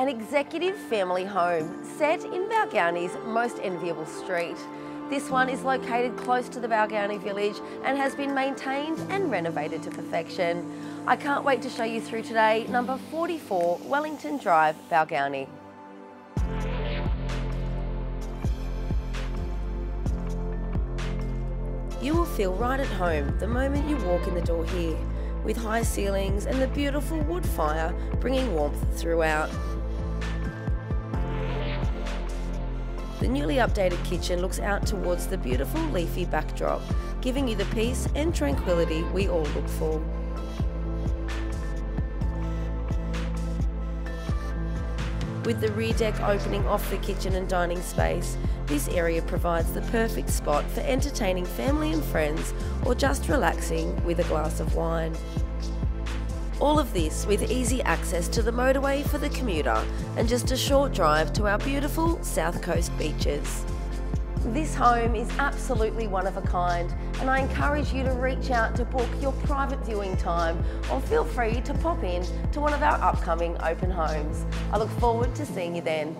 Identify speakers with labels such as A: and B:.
A: an executive family home set in Balgownie's most enviable street. This one is located close to the Balgownie village and has been maintained and renovated to perfection. I can't wait to show you through today, number 44 Wellington Drive, Balgownie. You will feel right at home the moment you walk in the door here, with high ceilings and the beautiful wood fire bringing warmth throughout. The newly updated kitchen looks out towards the beautiful leafy backdrop, giving you the peace and tranquility we all look for. With the rear deck opening off the kitchen and dining space, this area provides the perfect spot for entertaining family and friends or just relaxing with a glass of wine. All of this with easy access to the motorway for the commuter and just a short drive to our beautiful South Coast beaches. This home is absolutely one of a kind and I encourage you to reach out to book your private viewing time or feel free to pop in to one of our upcoming open homes. I look forward to seeing you then.